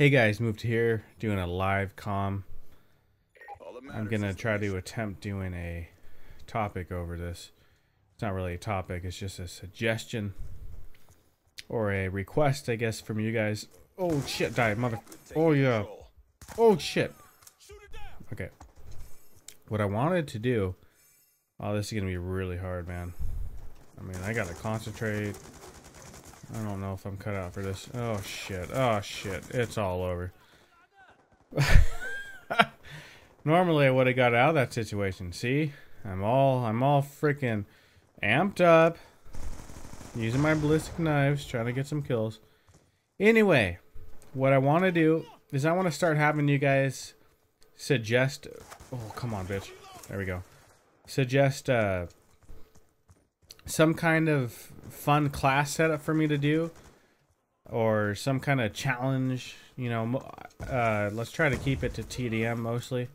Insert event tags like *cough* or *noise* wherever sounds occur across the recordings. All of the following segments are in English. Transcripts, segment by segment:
Hey guys, Moofda here, doing a live com. I'm gonna try to attempt doing a topic over this. It's not really a topic, it's just a suggestion or a request, I guess, from you guys. Oh shit, die, mother. Oh yeah. Oh shit. Okay. What I wanted to do. Oh, this is gonna be really hard, man. I mean, I gotta concentrate. I don't know if I'm cut out for this. Oh shit. Oh shit. It's all over. *laughs* Normally, I would have got out of that situation. See, I'm all I'm all freaking amped up, using my ballistic knives, trying to get some kills. Anyway, what I want to do is I want to start having you guys suggest. Oh, come on, bitch. There we go. Suggest uh, some kind of fun class setup for me to do, or some kind of challenge. You know, uh, let's try to keep it to TDM mostly,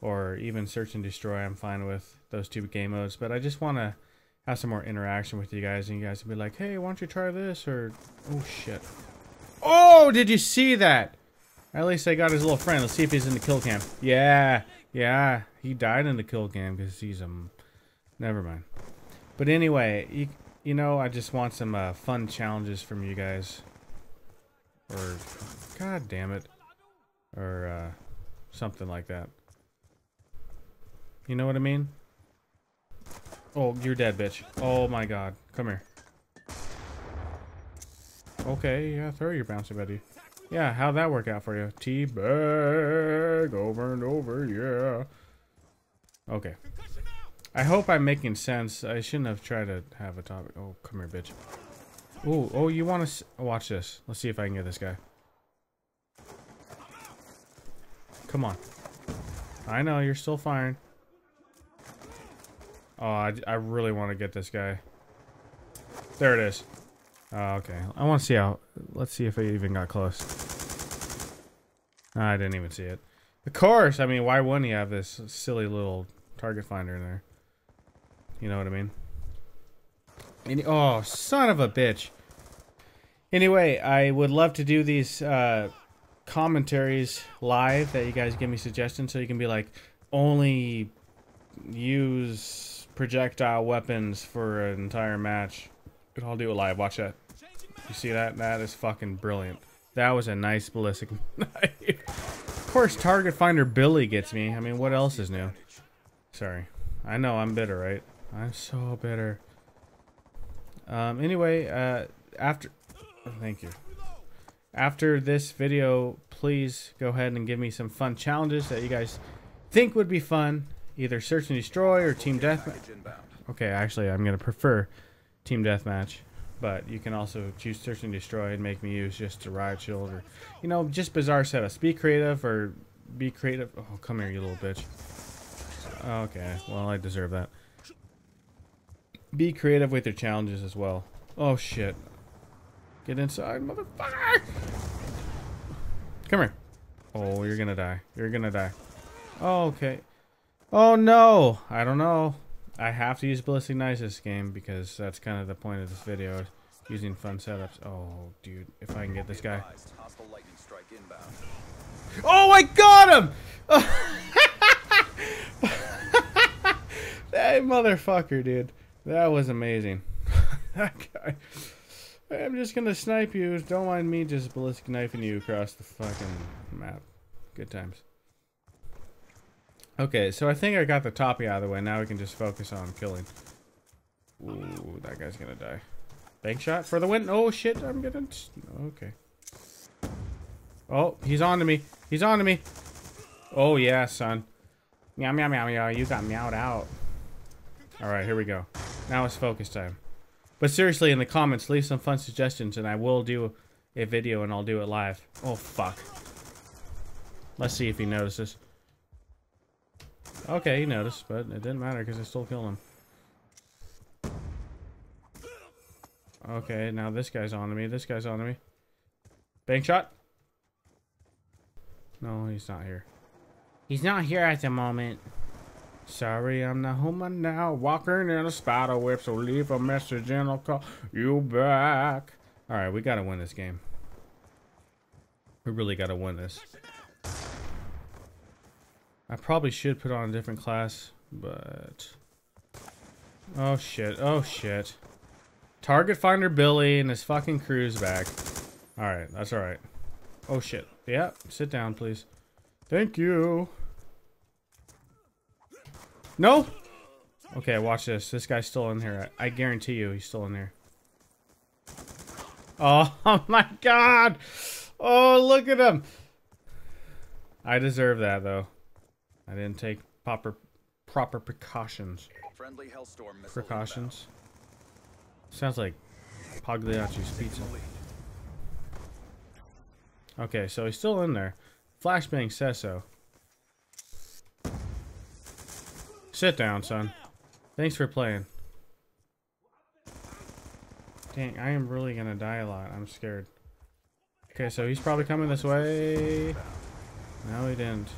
or even search and destroy. I'm fine with those two game modes, but I just want to have some more interaction with you guys, and you guys can be like, "Hey, why don't you try this?" Or, "Oh shit." Oh, did you see that? At least I got his little friend. Let's see if he's in the kill cam. Yeah, yeah, he died in the kill cam because he's a. Never mind. But anyway, you, you know, I just want some uh, fun challenges from you guys. Or, god damn it, or uh, something like that. You know what I mean? Oh, you're dead, bitch. Oh my god, come here. Okay, yeah, throw your bouncy buddy. Yeah, how'd that work out for you? T-bag over and over, yeah. Okay. I hope I'm making sense. I shouldn't have tried to have a topic. Oh, come here, bitch. Oh, oh, you want to watch this? Let's see if I can get this guy. Come on. I know you're still firing. Oh, I, I really want to get this guy. There it is. Oh, okay. I want to see how. Let's see if I even got close. I didn't even see it. Of course. I mean, why wouldn't he have this silly little target finder in there? You know what I mean? Any, oh, son of a bitch. Anyway, I would love to do these uh, commentaries live that you guys give me suggestions so you can be like, only use projectile weapons for an entire match. And I'll do it live. Watch that. You see that? That is fucking brilliant. That was a nice ballistic *laughs* knife. of course, target finder Billy gets me. I mean, what else is new? Sorry. I know I'm bitter, right? I'm so bitter. Um, anyway, uh, after... oh, thank you. After this video, please go ahead and give me some fun challenges that you guys think would be fun. Either search and destroy or team deathmatch. Okay, actually, I'm gonna prefer team deathmatch, but you can also choose search and destroy and make me use just a riot shield or, you know, just bizarre setups. Be creative or be creative. Oh, come here, you little bitch. Okay, well, I deserve that. Be creative with your challenges as well. Oh shit! Get inside, motherfucker! Come here. Oh, you're gonna die. You're gonna die. Oh, okay. Oh no! I don't know. I have to use ballistic knives this game because that's kind of the point of this video. Using fun setups. Oh, dude, if I can get this guy. Oh, I got him! *laughs* that motherfucker, dude. That was amazing. *laughs* that guy. I'm just gonna snipe you. Don't mind me just ballistic knifing you across the fucking map. Good times. Okay, so I think I got the topic out of the way. Now we can just focus on killing. Ooh, that guy's gonna die. Bank shot for the win. Oh shit, I'm gonna. Okay. Oh, he's on to me. He's on to me. Oh yeah, son. Meow meow meow meow. You got meowed out. All right, here we go. Now it's focus time. But seriously, in the comments, leave some fun suggestions, and I will do a video, and I'll do it live. Oh fuck. Let's see if he notices. Okay, he noticed, but it didn't matter because I still killed him. Okay, now this guy's on to me. This guy's on to me. Bank shot. No, he's not here. He's not here at the moment. Sorry, I'm not home now. Walking in a spider whip, so leave a message and I'll call you back. All right, we gotta win this game. We really gotta win this. I probably should put on a different class, but... Oh shit, oh shit. Target finder Billy and his fucking crew's back. Alright, that's alright. Oh shit. Yeah, sit down please. Thank you. No! Okay, watch this. This guy's still in here. I, I guarantee you he's still in there. Oh, *laughs* oh my god! Oh, look at him! I deserve that, though. I didn't take proper proper precautions. Friendly Hellstorm Precautions. Sounds like Pagliacci's pizza. Okay, so he's still in there. Flashbang says so. Sit down, son. Thanks for playing. Dang, I am really gonna die a lot. I'm scared. Okay, so he's probably coming this way. No, he didn't.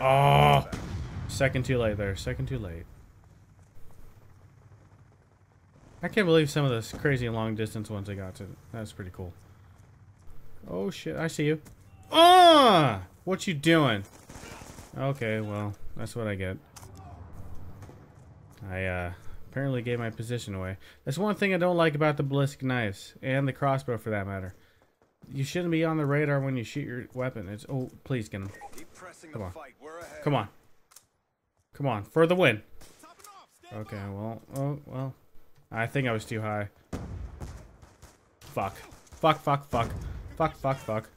Oh! Second too late there. Second too late. I can't believe some of those crazy long distance ones I got to. That's pretty cool. Oh shit, I see you. Ah! What you doing? Okay, well, that's what I get. I uh apparently gave my position away. That's one thing I don't like about the ballistic knives and the crossbow for that matter. You shouldn't be on the radar when you shoot your weapon. It's oh, please get him. Come on. fight. We're ahead. Come on. Come on, for the win. Okay, well, oh, well. I think I was too high. Fuck. Fuck, fuck, fuck. Fuck, fuck, fuck.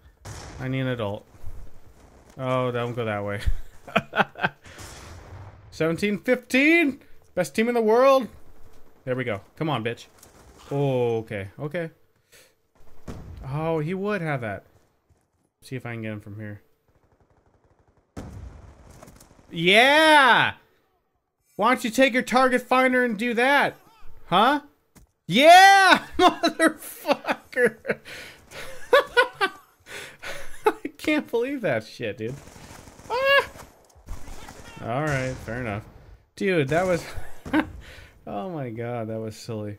I need an adult. Oh, don't go that way. *laughs* 17, 15! Best team in the world! There we go. Come on, bitch. Oh, okay, okay. Oh, he would have that. See if I can get him from here. Yeah! Why don't you take your target finder and do that? Huh? Yeah! *laughs* Motherfucker! *laughs* I can't believe that shit, dude. Ah! Alright, fair enough. Dude, that was... *laughs* oh my god, that was silly.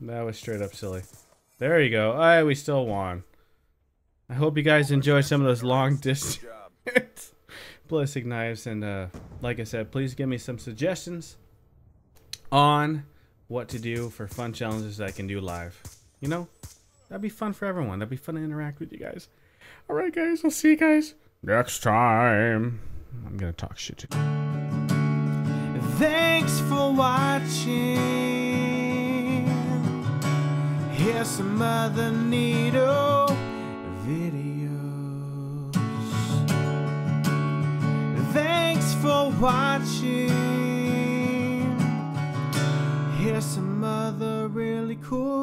That was straight up silly. There you go. Alright, we still won. I hope you guys enjoy some of those long distance *laughs* ballistic knives and uh like i said please give me some suggestions on what to do for fun challenges that i can do live you know that'd be fun for everyone that'd be fun to interact with you guys all right guys i'll see you guys next time i'm gonna talk shit to Thanks for watching. Here's some other neato videos. Thanks for watching. Here's some other really cool